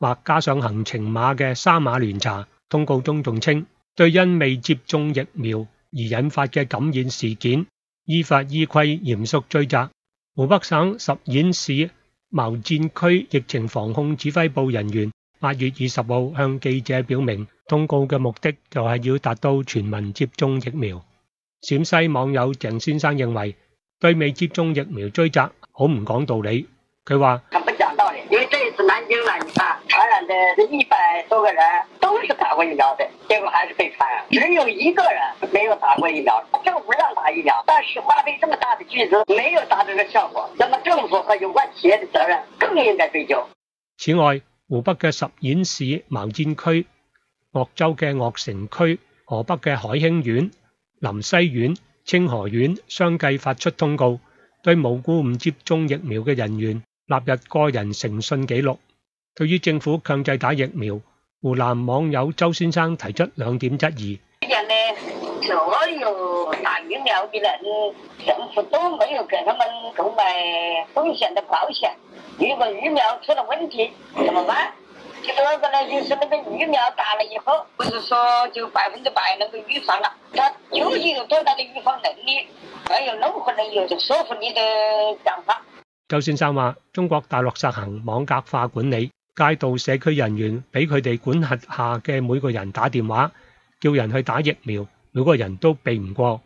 或加上行程码嘅三碼聯查，通告中仲称，对因未接种疫苗而引发嘅感染事件，依法依规严肃追责。湖北省十堰市茅箭区疫情防控指挥部人员八月二十号向记者表明，通告嘅目的就系要达到全民接种疫苗。陕西网友郑先生认为，对未接种疫苗追责好唔讲道理。佢话。的一百多个人都是打过疫苗的，结果还是被传染。只有一个人没有打过疫苗，政府让打疫苗，但是花费这么大的巨资，没有达到這個效果，那么政府和有关企业的责任更应该追究。此外，湖北嘅十堰市茅箭区、鄂州嘅鄂城区、河北嘅海興縣、臨西县、清河县相继发出通告，对无故唔接种疫苗嘅人员纳入个人诚信记录。對於政府強制打疫苗，湖南網友周先生提出兩點質疑。所有打疫苗的人，政府都沒有給他們購買風險的保險。如果疫苗出了問題，怎麼辦？第二個呢，就是那個疫苗打了以後，不是說就百分之百能夠預防了，它究竟有多大的預防能力，没有任何能有說服力的講法。周先生話：中國大陸實行網格化管理，街道社區人員俾佢哋管轄下嘅每個人打電話，叫人去打疫苗，每個人都避唔過。